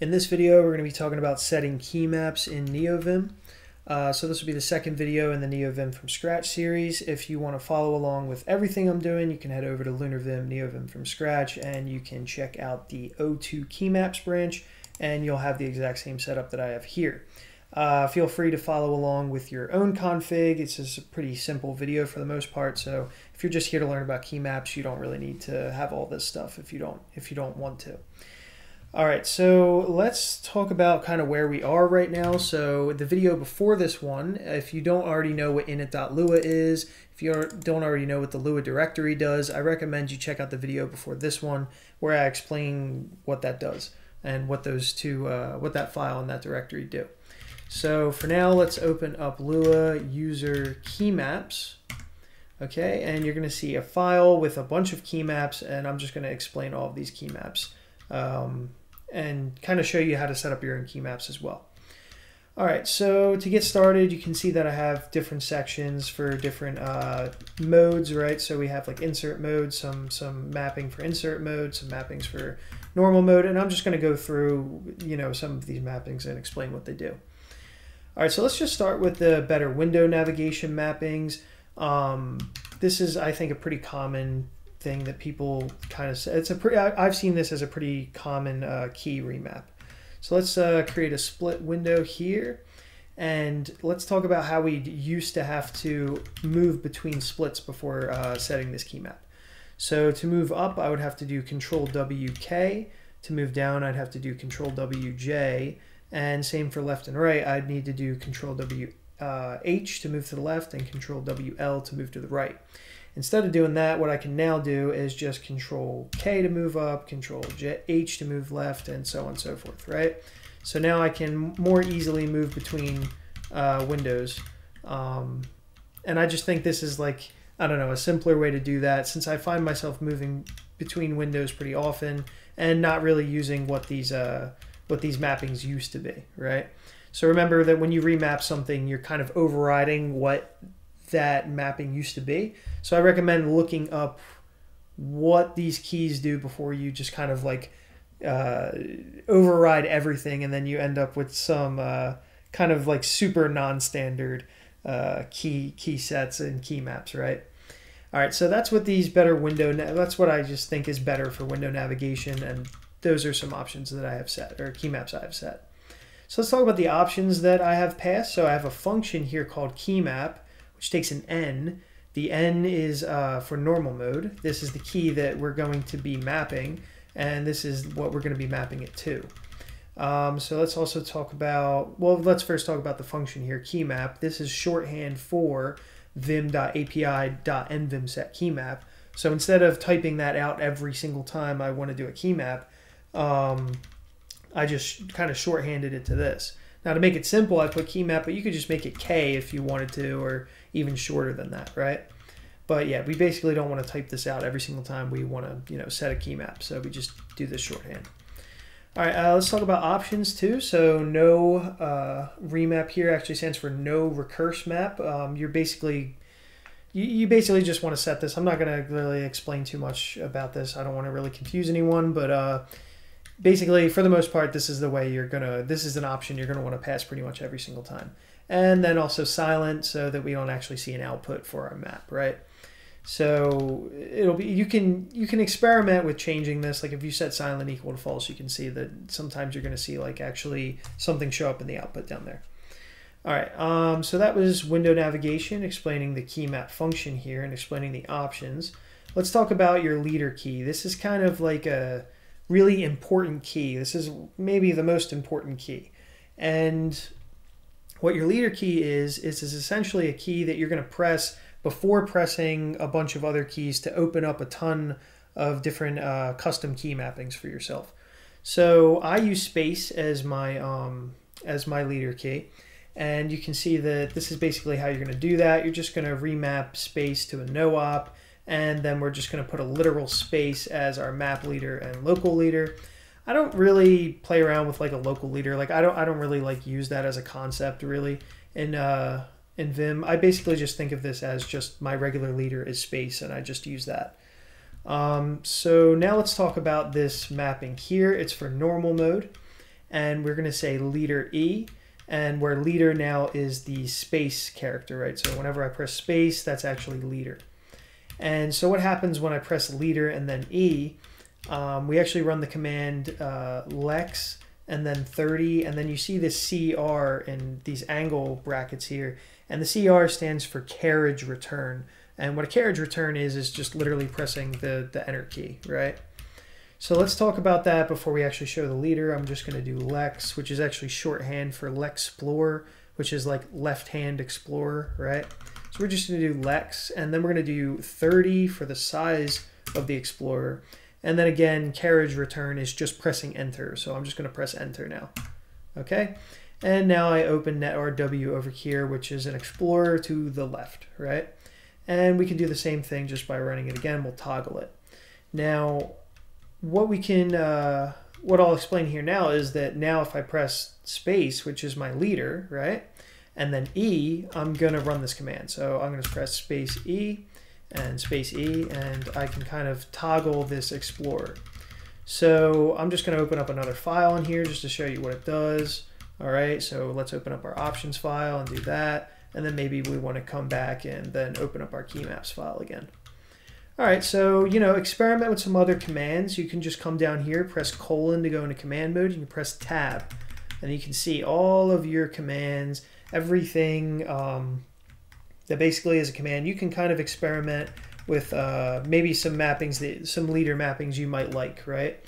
In this video, we're going to be talking about setting key maps in NeoVim. Uh, so this will be the second video in the NeoVim from Scratch series. If you want to follow along with everything I'm doing, you can head over to LunarVim NeoVim from Scratch and you can check out the O2 key maps branch and you'll have the exact same setup that I have here. Uh, feel free to follow along with your own config. It's just a pretty simple video for the most part. So if you're just here to learn about key maps, you don't really need to have all this stuff if you don't if you don't want to. All right, so let's talk about kind of where we are right now. So the video before this one, if you don't already know what init.lua is, if you don't already know what the Lua directory does, I recommend you check out the video before this one where I explain what that does and what those two, uh, what that file and that directory do. So for now, let's open up Lua user key maps. Okay, and you're going to see a file with a bunch of key maps, and I'm just going to explain all of these key maps um, and kind of show you how to set up your own key maps as well. All right, so to get started, you can see that I have different sections for different uh, modes, right? So we have like insert mode, some some mapping for insert mode, some mappings for normal mode, and I'm just going to go through, you know, some of these mappings and explain what they do. All right, so let's just start with the better window navigation mappings. Um, this is, I think, a pretty common thing that people kind of say. It's a pretty, I've seen this as a pretty common uh, key remap. So let's uh, create a split window here. And let's talk about how we used to have to move between splits before uh, setting this key map. So to move up, I would have to do Control WK. To move down, I'd have to do Control WJ. And same for left and right, I'd need to do Control WH uh, to move to the left and Control WL to move to the right. Instead of doing that, what I can now do is just Control K to move up, Control J H to move left, and so on and so forth, right? So now I can more easily move between uh, windows. Um, and I just think this is like, I don't know, a simpler way to do that since I find myself moving between windows pretty often and not really using what these uh, what these mappings used to be, right? So remember that when you remap something, you're kind of overriding what that mapping used to be. So I recommend looking up what these keys do before you just kind of like uh, override everything and then you end up with some uh, kind of like super non-standard uh, key key sets and key maps, right? All right, so that's what these better window, that's what I just think is better for window navigation and those are some options that I have set, or key maps I have set. So let's talk about the options that I have passed. So I have a function here called key map, which takes an n. The n is uh, for normal mode. This is the key that we're going to be mapping, and this is what we're going to be mapping it to. Um, so let's also talk about, well, let's first talk about the function here, key map. This is shorthand for vim.api.nvim key. So instead of typing that out every single time I want to do a key map, um, I just kind of shorthanded it to this. Now to make it simple, I put key map, but you could just make it K if you wanted to, or even shorter than that, right? But yeah, we basically don't want to type this out every single time we want to, you know, set a key map. So we just do this shorthand. All right, uh, let's talk about options too. So no uh, remap here actually stands for no recurse map. Um, you're basically you, you basically just want to set this. I'm not going to really explain too much about this. I don't want to really confuse anyone, but uh, basically, for the most part, this is the way you're gonna. This is an option you're gonna want to pass pretty much every single time, and then also silent so that we don't actually see an output for our map, right? So it'll be you can you can experiment with changing this. Like if you set silent equal to false, you can see that sometimes you're going to see like actually something show up in the output down there. All right, um, so that was window navigation, explaining the key map function here and explaining the options. Let's talk about your leader key. This is kind of like a really important key. This is maybe the most important key. And what your leader key is, is, is essentially a key that you're going to press before pressing a bunch of other keys to open up a ton of different uh, custom key mappings for yourself. So I use space as my um, as my leader key. And you can see that this is basically how you're going to do that. You're just going to remap space to a no op and then we're just going to put a literal space as our map leader and local leader. I don't really play around with like a local leader. Like I don't I don't really like use that as a concept really in uh, in Vim. I basically just think of this as just my regular leader is space, and I just use that. Um, so now let's talk about this mapping here. It's for normal mode. and we're going to say leader E, and where leader now is the space character, right? So whenever I press space, that's actually leader. And so what happens when I press leader and then E, um, we actually run the command uh, lex and then 30, and then you see this CR in these angle brackets here, and the CR stands for carriage return. And what a carriage return is, is just literally pressing the, the enter key, right? So let's talk about that before we actually show the leader. I'm just going to do Lex, which is actually shorthand for Lexplorer, which is like left-hand explorer, right? So we're just going to do Lex, and then we're going to do 30 for the size of the Explorer. And then again, carriage return is just pressing enter. So I'm just going to press enter now. Okay. And now I open NetRW over here, which is an Explorer to the left, right? And we can do the same thing just by running it again. We'll toggle it. Now, what we can, uh, what I'll explain here now is that now if I press space, which is my leader, right? And then E, I'm going to run this command. So I'm going to press space E and space E, and I can kind of toggle this Explorer. So I'm just going to open up another file in here just to show you what it does. All right, so let's open up our options file and do that. And then maybe we want to come back and then open up our key maps file again. All right, so, you know, experiment with some other commands. You can just come down here, press colon to go into command mode. You can press tab, and you can see all of your commands, everything um, that basically is a command. You can kind of experiment with uh, maybe some mappings, that, some leader mappings you might like, right?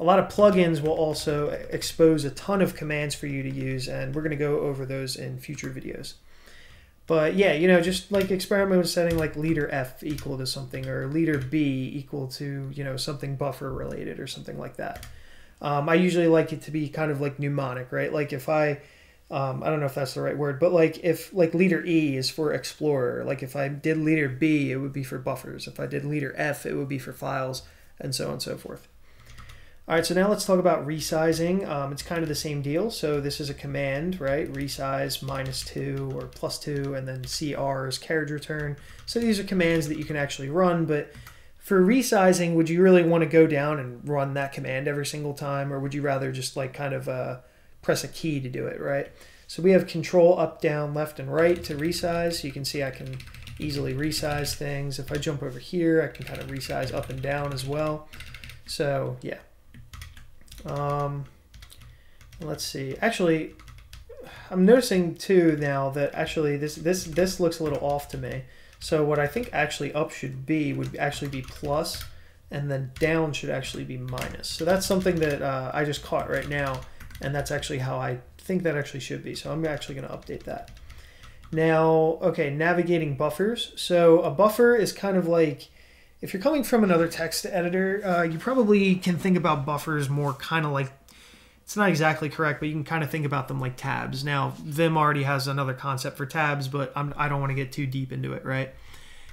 A lot of plugins will also expose a ton of commands for you to use, and we're going to go over those in future videos. But yeah, you know, just like experiment with setting like leader F equal to something or leader B equal to, you know, something buffer related or something like that. Um, I usually like it to be kind of like mnemonic, right? Like if I, um, I don't know if that's the right word, but like if like leader E is for explorer, like if I did leader B, it would be for buffers. If I did leader F, it would be for files and so on and so forth. All right, so now let's talk about resizing. Um, it's kind of the same deal. So this is a command, right? Resize minus two or plus two, and then CR is carriage return. So these are commands that you can actually run, but for resizing, would you really want to go down and run that command every single time, or would you rather just like kind of uh, press a key to do it, right? So we have control up, down, left, and right to resize. You can see I can easily resize things. If I jump over here, I can kind of resize up and down as well. So yeah. Um, let's see. Actually, I'm noticing too now that actually this this this looks a little off to me. So what I think actually up should be would actually be plus, and then down should actually be minus. So that's something that uh, I just caught right now, and that's actually how I think that actually should be. So I'm actually going to update that. Now, okay, navigating buffers. So a buffer is kind of like if you're coming from another text editor, uh, you probably can think about buffers more kind of like it's not exactly correct, but you can kind of think about them like tabs. Now, Vim already has another concept for tabs, but I'm, I do not want to get too deep into it, right?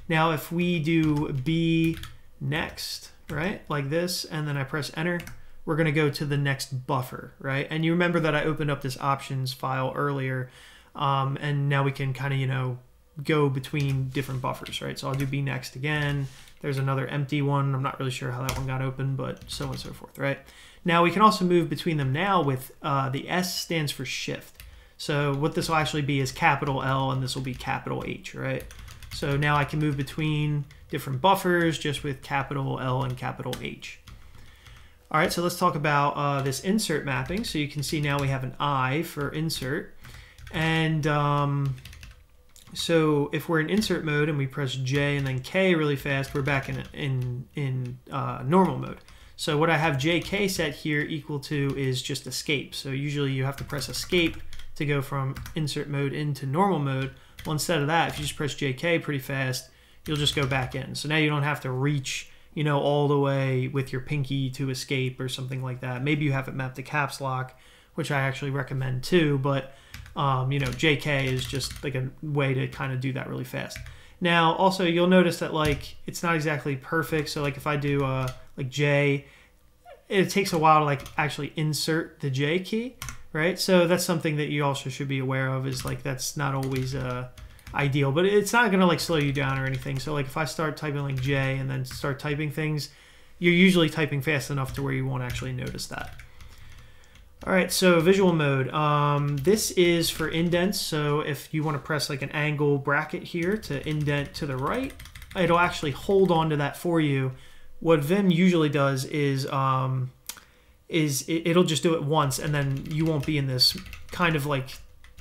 Now, if we do B next, right, like this, and then I press enter, we're going to go to the next buffer, right? And you remember that I opened up this options file earlier, um, and now we can kind of, you know, go between different buffers, right? So I'll do B next again, there's another empty one. I'm not really sure how that one got open, but so on and so forth, right? Now we can also move between them now with uh, the S stands for shift. So what this will actually be is capital L and this will be capital H, right? So now I can move between different buffers just with capital L and capital H. All right, so let's talk about uh, this insert mapping. So you can see now we have an I for insert. And um, so if we're in insert mode and we press J and then K really fast, we're back in, in, in uh, normal mode. So what I have JK set here equal to is just escape. So usually you have to press escape to go from insert mode into normal mode. Well, instead of that, if you just press JK pretty fast, you'll just go back in. So now you don't have to reach, you know, all the way with your pinky to escape or something like that. Maybe you have it mapped to caps lock, which I actually recommend too, but um, you know, JK is just like a way to kind of do that really fast. Now, also you'll notice that like it's not exactly perfect. So like if I do uh, like J, it takes a while to like actually insert the J key, right? So that's something that you also should be aware of is like that's not always uh, ideal, but it's not gonna like slow you down or anything. So like if I start typing like J and then start typing things, you're usually typing fast enough to where you won't actually notice that. All right, so visual mode. Um, this is for indents. So if you want to press like an angle bracket here to indent to the right, it'll actually hold on to that for you. What Vim usually does is um, is it, will just do it once and then you won't be in this kind of like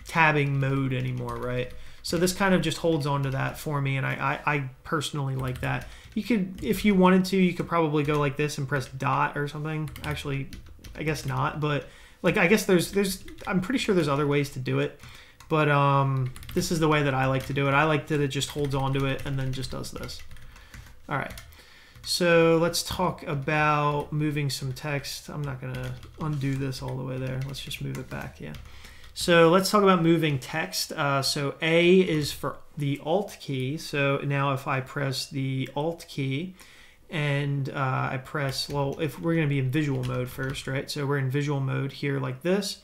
tabbing mode anymore, right? So this kind of just holds on to that for me, and I, I, I personally like that. You could, if you wanted to, you could probably go like this and press dot or something. Actually, I guess not, but like I guess there's there's I'm pretty sure there's other ways to do it, but um, this is the way that I like to do it. I like that it just holds on to it and then just does this. All right. So let's talk about moving some text. I'm not going to undo this all the way there. Let's just move it back. Yeah. So let's talk about moving text. Uh, so A is for the Alt key. So now if I press the Alt key and uh, I press, well, if we're going to be in visual mode first, right? So we're in visual mode here like this.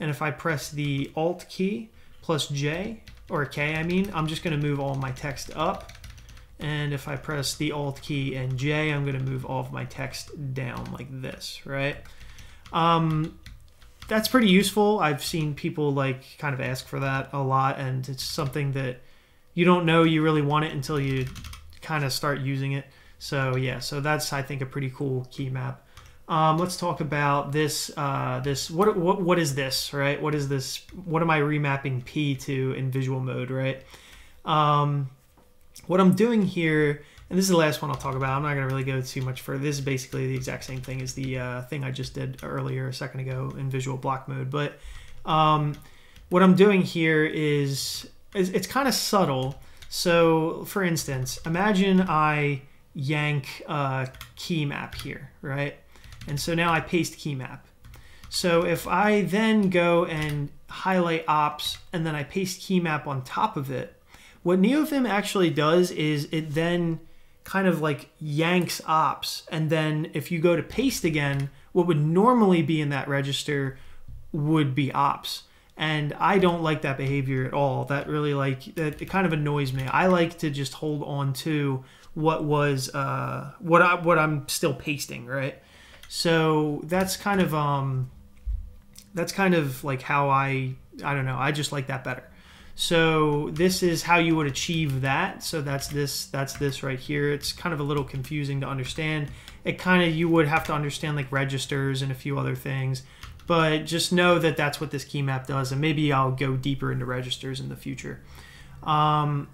And if I press the Alt key plus J, or K, I mean, I'm just going to move all my text up. And if I press the Alt key and J, I'm going to move all of my text down like this, right? Um, that's pretty useful. I've seen people like kind of ask for that a lot, and it's something that you don't know you really want it until you kind of start using it. So yeah, so that's I think a pretty cool key map. Um, let's talk about this. Uh, this what what what is this? Right? What is this? What am I remapping P to in visual mode? Right? Um, what I'm doing here and this is the last one I'll talk about. I'm not going to really go too much further. This is basically the exact same thing as the uh, thing I just did earlier a second ago in visual block mode. But um, what I'm doing here is, is it's kind of subtle. So for instance, imagine I yank a key map here, right? And so now I paste key map. So if I then go and highlight ops and then I paste key map on top of it, what NeoVim actually does is it then kind of like yanks ops. And then if you go to paste again, what would normally be in that register would be ops. And I don't like that behavior at all. That really like that it kind of annoys me. I like to just hold on to what was uh, what I what I'm still pasting, right? So that's kind of um that's kind of like how I I don't know. I just like that better. So this is how you would achieve that. So that's this, that's this right here. It's kind of a little confusing to understand. It kind of, you would have to understand like registers and a few other things, but just know that that's what this key map does. And maybe I'll go deeper into registers in the future. Um,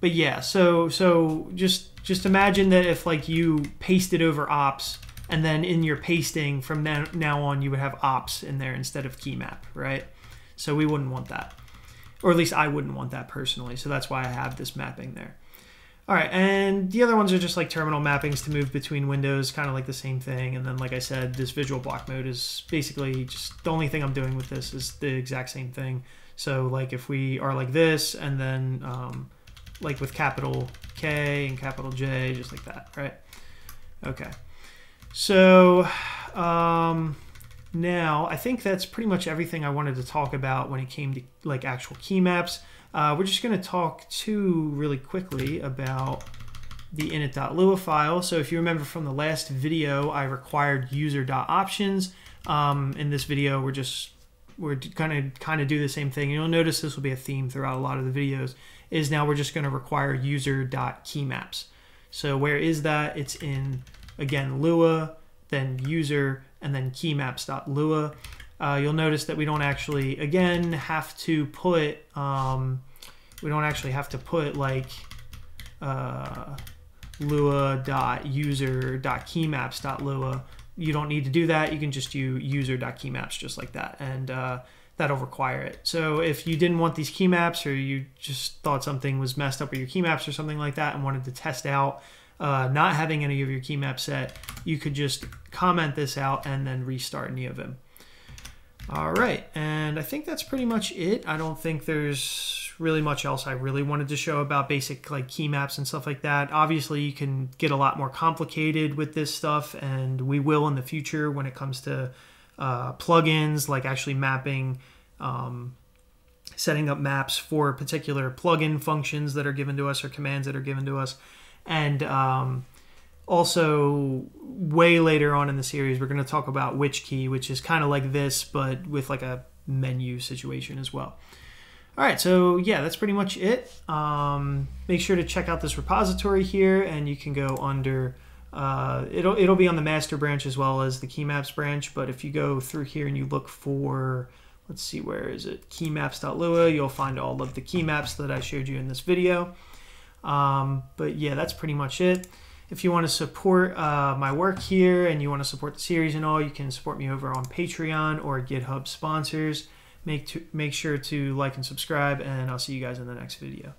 but yeah, so, so just, just imagine that if like you pasted over ops and then in your pasting from now, now on, you would have ops in there instead of key map, right? So we wouldn't want that or at least I wouldn't want that personally. So that's why I have this mapping there. All right, and the other ones are just like terminal mappings to move between windows, kind of like the same thing. And then, like I said, this visual block mode is basically just the only thing I'm doing with this is the exact same thing. So like if we are like this, and then um, like with capital K and capital J, just like that, right? Okay. So um, now, I think that's pretty much everything I wanted to talk about when it came to like actual key maps. Uh, we're just going to talk too really quickly about the init.lua file. So if you remember from the last video, I required user.options. Um, in this video, we're just we're going to kind of do the same thing. You'll notice this will be a theme throughout a lot of the videos. Is now we're just going to require user.keymaps. So where is that? It's in again Lua, then user and then keymaps.lua. Uh, you'll notice that we don't actually, again, have to put, um, we don't actually have to put like uh, lua.user.keymaps.lua. You don't need to do that. You can just use user.keymaps just like that. And uh, that'll require it. So if you didn't want these keymaps or you just thought something was messed up with your keymaps or something like that and wanted to test out uh, not having any of your key maps set, you could just comment this out and then restart NeoVim. All right, and I think that's pretty much it. I don't think there's really much else I really wanted to show about basic like key maps and stuff like that. Obviously, you can get a lot more complicated with this stuff, and we will in the future when it comes to uh, plugins, like actually mapping, um, setting up maps for particular plugin functions that are given to us or commands that are given to us and um, also way later on in the series we're going to talk about which key which is kind of like this but with like a menu situation as well. All right so yeah that's pretty much it. Um, make sure to check out this repository here and you can go under uh, it'll it'll be on the master branch as well as the keymaps branch but if you go through here and you look for let's see where is it? Keymaps.lua you'll find all of the keymaps that I showed you in this video um, but yeah that's pretty much it if you want to support uh, my work here and you want to support the series and all, you can support me over on Patreon or GitHub sponsors. Make, to, make sure to like and subscribe, and I'll see you guys in the next video.